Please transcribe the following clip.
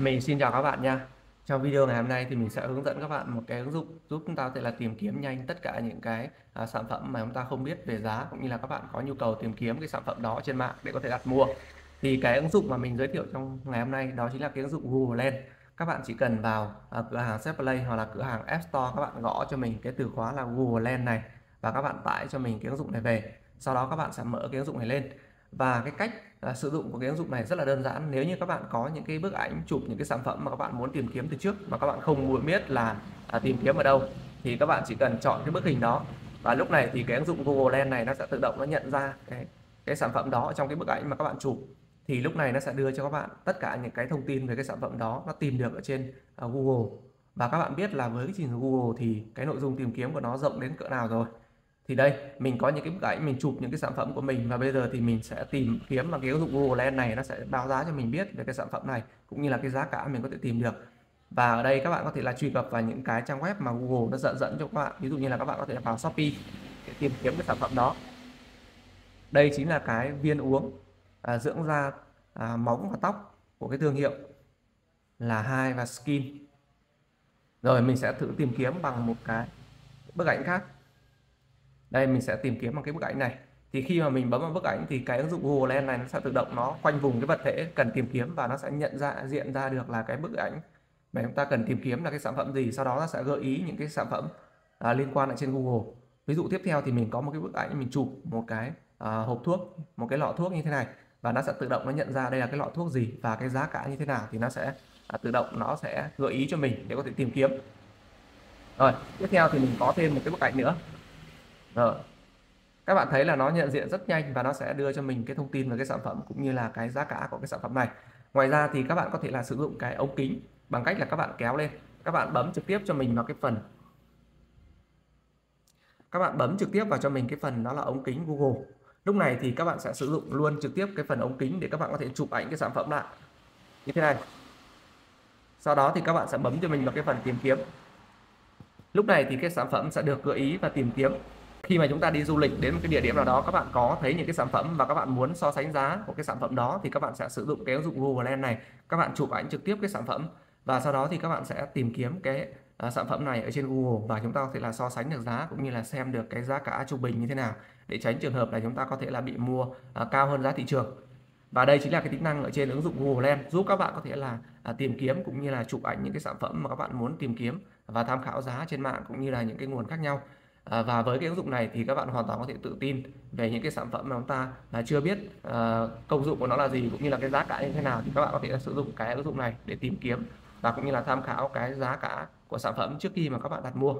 Mình xin chào các bạn nha. Trong video ngày hôm nay thì mình sẽ hướng dẫn các bạn một cái ứng dụng giúp chúng ta có thể là tìm kiếm nhanh tất cả những cái à, sản phẩm mà chúng ta không biết về giá cũng như là các bạn có nhu cầu tìm kiếm cái sản phẩm đó trên mạng để có thể đặt mua. Thì cái ứng dụng mà mình giới thiệu trong ngày hôm nay đó chính là cái ứng dụng Google Lens. Các bạn chỉ cần vào à, cửa hàng Set Play hoặc là cửa hàng App Store các bạn gõ cho mình cái từ khóa là Google Lens này và các bạn tải cho mình cái ứng dụng này về. Sau đó các bạn sẽ mở cái ứng dụng này lên và cái cách à, sử dụng của cái ứng dụng này rất là đơn giản. Nếu như các bạn có những cái bức ảnh chụp những cái sản phẩm mà các bạn muốn tìm kiếm từ trước mà các bạn không muốn biết là à, tìm kiếm ở đâu thì các bạn chỉ cần chọn cái bức hình đó. Và lúc này thì cái ứng dụng Google Lens này nó sẽ tự động nó nhận ra cái cái sản phẩm đó trong cái bức ảnh mà các bạn chụp. Thì lúc này nó sẽ đưa cho các bạn tất cả những cái thông tin về cái sản phẩm đó nó tìm được ở trên uh, Google. Và các bạn biết là với cái trình Google thì cái nội dung tìm kiếm của nó rộng đến cỡ nào rồi? Thì đây mình có những cái bức ảnh mình chụp những cái sản phẩm của mình và bây giờ thì mình sẽ tìm kiếm bằng cái ứng dụng Google Lens này nó sẽ báo giá cho mình biết về cái sản phẩm này cũng như là cái giá cả mình có thể tìm được. Và ở đây các bạn có thể là truy cập vào những cái trang web mà Google nó dẫn dẫn cho các bạn. Ví dụ như là các bạn có thể vào Shopee để tìm kiếm cái sản phẩm đó. Đây chính là cái viên uống à, dưỡng da à, móng và tóc của cái thương hiệu là hai và skin. Rồi mình sẽ thử tìm kiếm bằng một cái bức ảnh khác đây mình sẽ tìm kiếm bằng cái bức ảnh này. Thì khi mà mình bấm vào bức ảnh thì cái ứng dụng Google Lens này nó sẽ tự động nó khoanh vùng cái vật thể cần tìm kiếm và nó sẽ nhận ra diện ra được là cái bức ảnh mà chúng ta cần tìm kiếm là cái sản phẩm gì. Sau đó nó sẽ gợi ý những cái sản phẩm à, liên quan ở trên Google. Ví dụ tiếp theo thì mình có một cái bức ảnh mình chụp một cái à, hộp thuốc một cái lọ thuốc như thế này và nó sẽ tự động nó nhận ra đây là cái lọ thuốc gì và cái giá cả như thế nào thì nó sẽ à, tự động nó sẽ gợi ý cho mình để có thể tìm kiếm. Rồi tiếp theo thì mình có thêm một cái bức ảnh nữa rồi. Các bạn thấy là nó nhận diện rất nhanh và nó sẽ đưa cho mình cái thông tin về cái sản phẩm cũng như là cái giá cả của cái sản phẩm này. Ngoài ra thì các bạn có thể là sử dụng cái ống kính bằng cách là các bạn kéo lên. Các bạn bấm trực tiếp cho mình vào cái phần. Các bạn bấm trực tiếp vào cho mình cái phần đó là ống kính Google. Lúc này thì các bạn sẽ sử dụng luôn trực tiếp cái phần ống kính để các bạn có thể chụp ảnh cái sản phẩm lại. Như thế này. Sau đó thì các bạn sẽ bấm cho mình vào cái phần tìm kiếm. Lúc này thì cái sản phẩm sẽ được gợi ý và tìm kiếm khi mà chúng ta đi du lịch đến một cái địa điểm nào đó các bạn có thấy những cái sản phẩm và các bạn muốn so sánh giá của cái sản phẩm đó thì các bạn sẽ sử dụng cái ứng dụng Google Lens này. Các bạn chụp ảnh trực tiếp cái sản phẩm và sau đó thì các bạn sẽ tìm kiếm cái uh, sản phẩm này ở trên Google và chúng ta có thể là so sánh được giá cũng như là xem được cái giá cả trung bình như thế nào để tránh trường hợp là chúng ta có thể là bị mua uh, cao hơn giá thị trường. Và đây chính là cái tính năng ở trên ứng dụng Google Lens giúp các bạn có thể là à, tìm kiếm cũng như là chụp ảnh những cái sản phẩm mà các bạn muốn tìm kiếm và tham khảo giá trên mạng cũng như là những cái nguồn khác nhau. À, và với cái ứng dụng này thì các bạn hoàn toàn có thể tự tin về những cái sản phẩm mà chúng ta là chưa biết à, công dụng của nó là gì cũng như là cái giá cả như thế nào thì các bạn có thể sử dụng cái ứng dụng này để tìm kiếm và cũng như là tham khảo cái giá cả của sản phẩm trước khi mà các bạn đặt mua.